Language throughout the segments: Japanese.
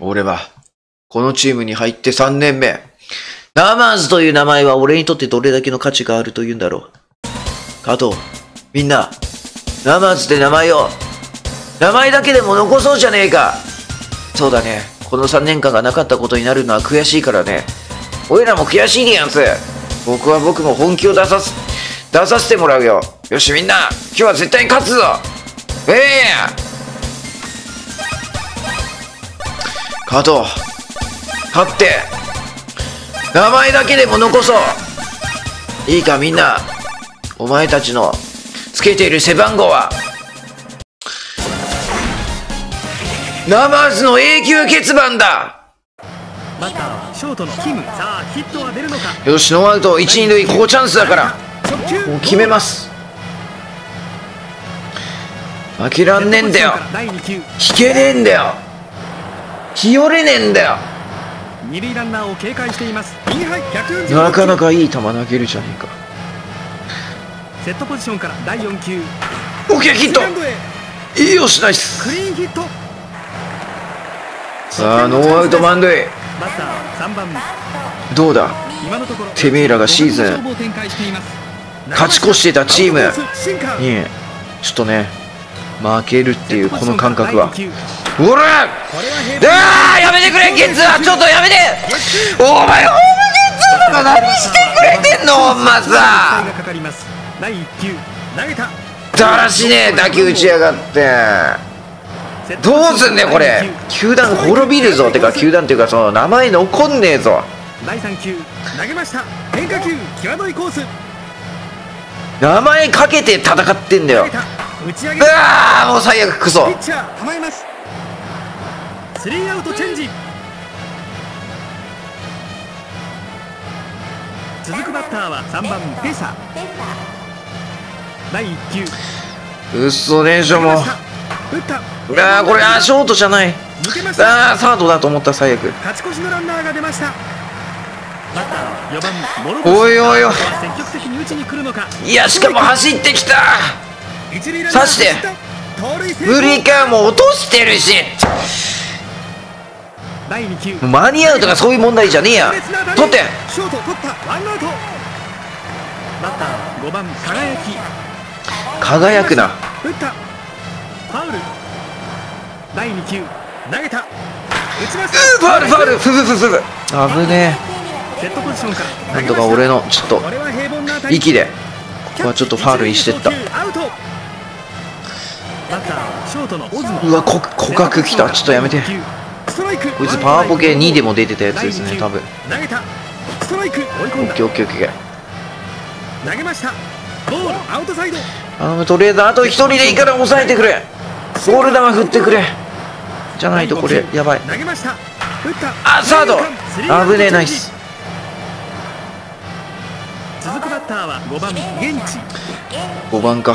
俺は、このチームに入って3年目。ナマーズという名前は俺にとってどれだけの価値があるというんだろう。加藤、みんな、ナマーズって名前を、名前だけでも残そうじゃねえか。そうだね。この3年間がなかったことになるのは悔しいからね。俺らも悔しいでやんす。僕は僕も本気を出さす、出させてもらうよ。よしみんな、今日は絶対に勝つぞ。ええ加藤、勝って、名前だけでも残そう。いいかみんな、お前たちのつけている背番号は、ナマーズの永久欠番だ。バッターはショートのキム。さあヒットは出るのか？よしノーアウト一二塁ここチャンスだから。もう決めます。負けらんねえんだよ引けねえんだよひよれねえんだよ。二塁ランナーを警戒しています。なかなかいい球投げるじゃねえか。セットポジションから第4球。オッケーヒット。いいよしナイス。クリーンヒット。さあノーアウト満塁。バッター3番。どうだ？てめえらがシーズン。勝ち越してたチーム。にちょっとね負けるっていうこの感覚はほらあやめてくれゲッツは。ちょっとやめて。お前ホームゲッツとか何してくれてんのお前さ。だらしねえ打球打ちやがって。どうすんねこれ。球。団滅びるぞ。てか球団っていうかその名前残んねえぞ。第3球。投げました。変化球。際どいコース。名前かけて戦ってんだよ。うわもう最悪クソ。ピッチャー構えますスリーアウトチェンジ。続くバッターは3番ペサ。第1球。うっそでしょもううわこれあショートじゃない。あサードだと思った最悪。勝ち越しのランナーが出ました。おいおいおい。いやしかも走ってきた。刺して。無理かもう落としてるし。第2球間に合うとかそういう問題じゃねえや。取って。ショート取った。ワンアウト。バッター5番輝。き輝くな。打った。ファウル。第2球。投げた。打ちました。ファウルファウル。フフフフフ危ねセットポジションから。えなんとか俺のちょっと息で。ここはちょっとファウルにしてった。うわこ互角きたちょっとやめてこいつパワーポケ2でも出てたやつですね多分。オッケーオッケーオッケー投げました。ボールアウトサイド。あのとりあえずあと1人でいいから抑えてくれ。ボール球振ってくれ。じゃないとこれやばい。あサード。危ねえナイス。続くバッターは5番現地5番か。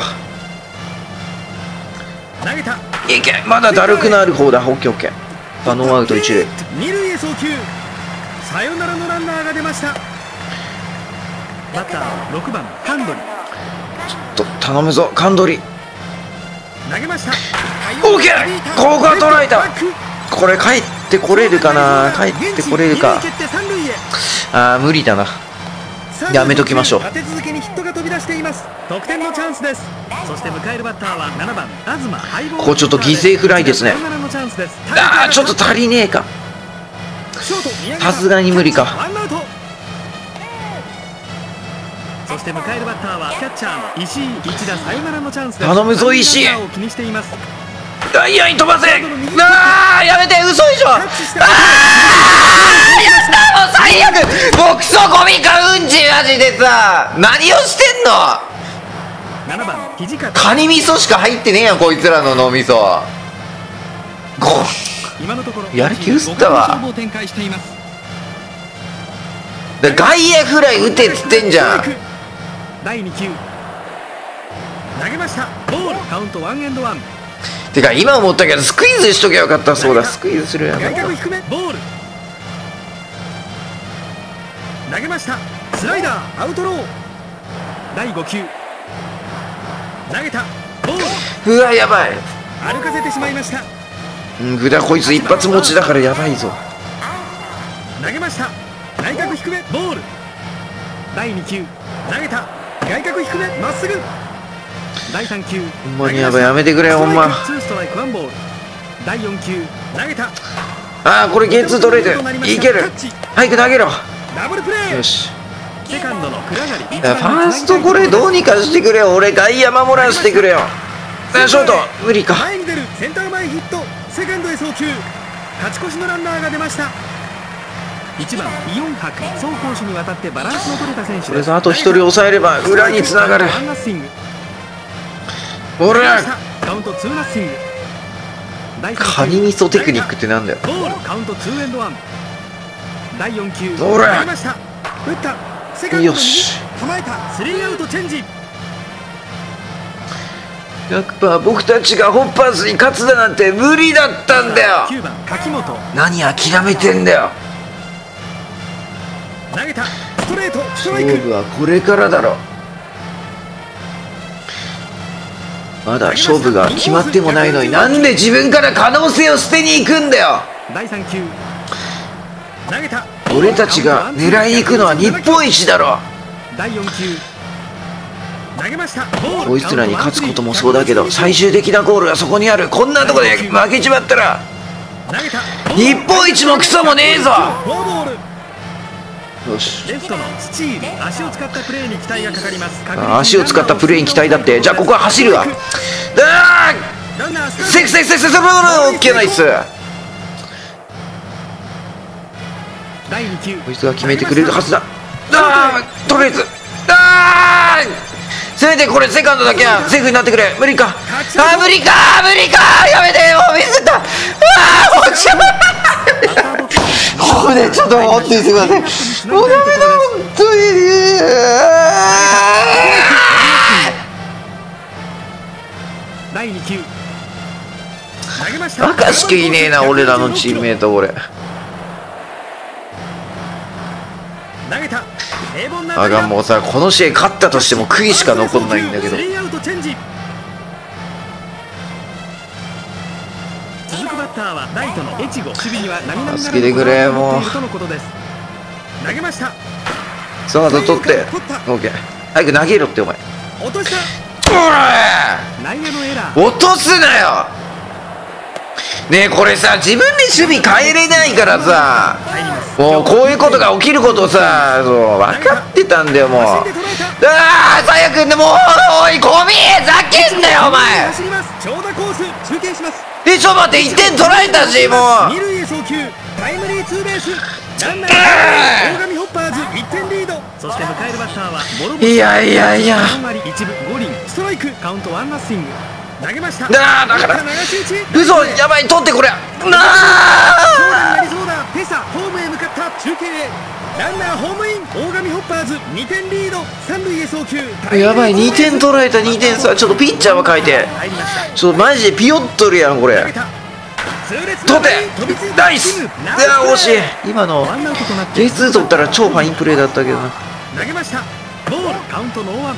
投げた。いけまだだるくなる方だ。オッケーオッケーさノーアウト一塁。二塁へ送球。サヨナラのランナーが出ました。バッター6番カンドリ。ちょっと頼むぞカンドリ。投げました。オッケーここは捉えた。これ帰ってこれるかな？帰ってこれるか？あー無理だな。やめときましょう出しています。得点のチャンスです。そして迎えるバッターは7番東ここちょっと犠牲フライですね。あーちょっと足りねえか。さすがに無理か。そして迎えるバッターはキャッチャーの石井一打サヨナラのチャンス頼むぞ石井。を気にしています。あいや飛ばせ。あーやめて嘘でしょ。あーやったもう最悪。もうクソゴミかジでさ何をしてんの？7番カニ味噌しか入ってねえやんこいつらの脳みそ。ご今のところやる気薄ったわ。勝負を展開しています。で外野フライ打てっつってんじゃん。第2球。投げました。ボール。カウントワンエンドワン。てか今思ったけどスクイズしときゃよかったそうだ。スクイズするやん。外角低め。ボール。投げましたスライダーアウトロー。第5球。投げた。ボール。うわやばい。歩かせてしまいました。うんグダこいつ一発持ちだからやばいぞ。投げました。内角低め。ボール。第2球。投げた。外角低め。まっすぐ。第3球。ほんまにやばい。やめてくれほんま。ストライクワンボール。第4球。投げた。ああこれゲッツー取れるいける。早く投げろ。ダブルプレー。よしファーストこれどうにかしてくれよ俺外野守らせてくれよあショート無理か前に出るセンター前ヒットセカンドへ送球勝ち越しのランナーが出ました1番イオンハク走攻守にわたってバランスの取れた選手これさあと一人抑えれば裏につながるワンナッシングほらカウントツーナッシングカニ味噌テクニックってなんだよボールカウントツーエンドワン第4球ほら投げました打ったよし。構えたスリーアウトチェンジ100%僕たちがホッパーズに勝つだなんて無理だったんだよ。9番柿本。何諦めてんだよ。投げた。ストレートストライク。勝負はこれからだろ。まだ勝負が決まってもないのになんで自分から可能性を捨てに行くんだよ。第3球。投げた俺たちが狙いに行くのは日本一だろ。第4球。投げました。ボール。こいつらに勝つこともそうだけど最終的なゴールはそこにある。こんなとこで負けちまったら日本一もクソもねえぞ。よし。レフトのスチール足を使ったプレーに期待がかかります。あ足を使ったプレーに期待だって。じゃあここは走るわ。あランナースタート。ーセクセクセクセクセクオッケーナイス第2球こいつが決めてくれるはずだ。あーとりあえず。あーせめてこれセカンドだけはセーフになってくれ。無理か。あー無理か。無理か。やめてもうミスった。あー落ちた。ここでちょっと待ってすみません。もうダメだ本当に。第2球。投げました。バカしかいねえな俺らのチームメイト俺あがんもうさこの試合勝ったとしても悔いしか残んないんだけど。スリーアウトチェンジ。続くバッターはライトの越後。守備には並々ならぬ助けてくれもう。投げました。さあ取って。オッケー。早く投げろってお前。落とした。おら内野のエラー。落とすなよねえこれさ自分で守備変えれないからさもうこういうことが起きることをさそう分かってたんだよもう。ああー最悪でもうおいゴミざけんなよお前。走ります。長打コース中継します。えちょっと待って1点取られたしも二塁へ送球タイムリーツーベース。ランナー大神ホッパーズ1点リード。そして迎えるバッターはボロボロいやいやいや。4割1分5厘ストライク。カウントワンナッシング投げました。なあだから嘘やばい取ってこれ。なあ。なりそうだペサホームへ向かった中継へランナーホームイン大神ホッパーズ2点リード。三塁へ送球。やばい2点取られた2点さちょっとピッチャーは書いて。ちょっとマジでピヨっとるやんこれ。取って。ナイス。いや惜しい。今のワンアウトとなって。J2 取ったら超ファインプレーだったけどな。投げました。ボールカウントノーワン。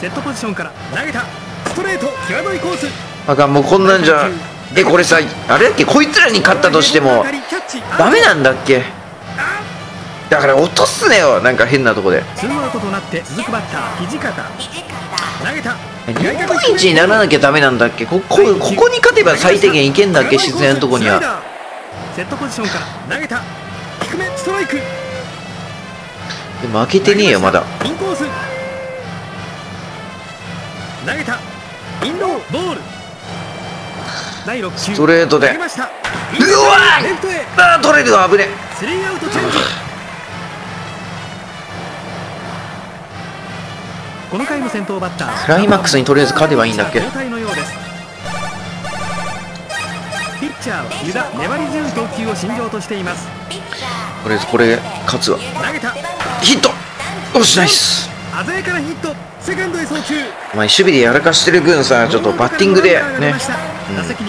セットポジションから。投げたストレート際どいコース。あかんもうこんなんじゃえこれさあれだっけこいつらに勝ったとしてもダメなんだっけ？だから落とすねよなんか変なとこで。ツーアウトとなって続くバッター土方。投げた。日本一にならなきゃダメなんだっけ？ここここに勝てば最低限いけんだっけ？自然のとこには。セットポジションから。投げた。低めストライク。で負けてねえよまだ。インコース。投げたインロー。ボール。第6球。ストレートで。うわあー取れるわ危ねスリーアウトチェンジ。この回の先頭バッター。クライマックスにとりあえず勝てばいいんだっけ？ピッチャーは湯田粘り強い投球を信条としています。とりあえずこれ勝つわ。投げた。ヒット。よしナイス。鮮やかなヒットセカンドへ送球。お前守備でやらかしてる分さちょっとバッティングでね、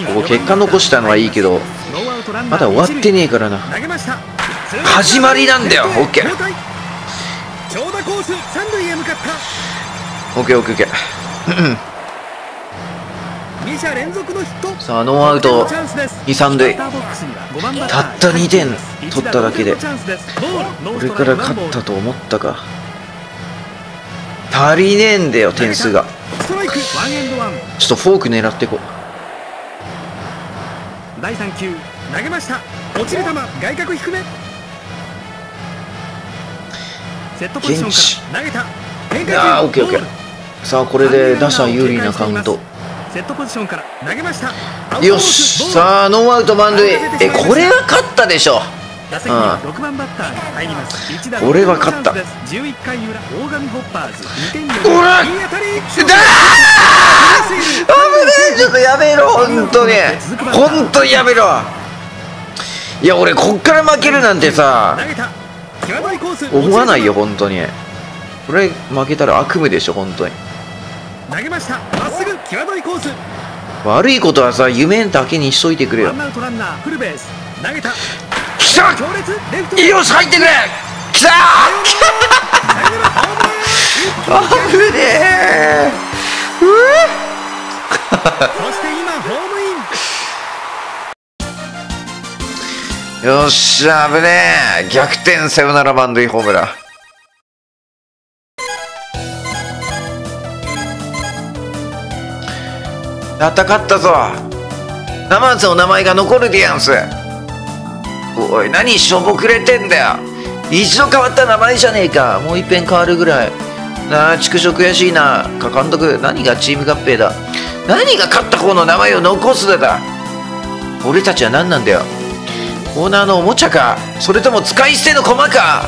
うん、ここ結果残したのはいいけどまだ終わってねえからな。始まりなんだよオッケー交代長打コース三塁へ向かった。オッケーオッケーオッケー自2者連続のヒット。さあノーアウト。チャンスです2、3塁。たった2点取っただけでこれから勝ったと思ったか足りねえんだよ点数が。ちょっとフォーク狙ってこ第3球投げました。落ちる球外角低め。セットポジションから投げた。変化球。あーオッケーオッケー。さあこれで打者有利なカウント。セットポジションから投げました。よしさあノーアウト満塁。えこれは勝ったでしょ打席には6番バッターが入ります。俺は勝った。同点のチャンスです。11回裏大神ホッパーズ。2点にほらいい当たりだー危ねえちょっとやめろ本当に。本当にやめろ。いや俺こっから負けるなんてさ思わないよ本当に。これ負けたら悪夢でしょ本当に。投げました。まっすぐ際どいコース。悪いことはさ夢だけにしといてくれよ。ワンアウトランナーフルベース。投げたきた強烈レフトよし入ってくれ。きた。ー危ねえ。そして今ホームインよっしゃ危ねえ。逆転サヨナラ満塁ホームラン。戦ったぞ。ナマズの名前が残るでやんすおい何しょぼくれてんだよ。一度変わった名前じゃねえか。もう一遍変わるぐらい。なあ畜生悔しいな。か監督何がチーム合併だ。何が勝った方の名前を残すだだ。俺たちは何なんだよ。オーナーのおもちゃか。それとも使い捨ての駒か。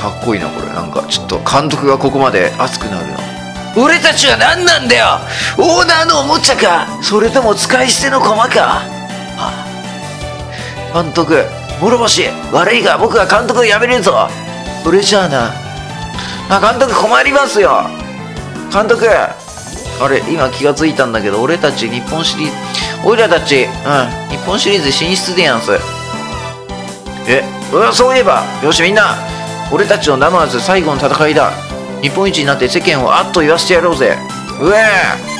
かっこいいなこれ。なんかちょっと監督がここまで熱くなるな俺たちは何なんだよ。オーナーのおもちゃか。それとも使い捨ての駒か、監督諸星悪いが僕は監督を辞めるぞ。それじゃあな。あ監督困りますよ。監督あれ今気がついたんだけど俺たち日本シリーズ俺らたちうん日本シリーズ進出でやんす。えうんそういえばよしみんな俺たちのナマーズ最後の戦いだ。日本一になって世間をあっと言わせてやろうぜ。うえー。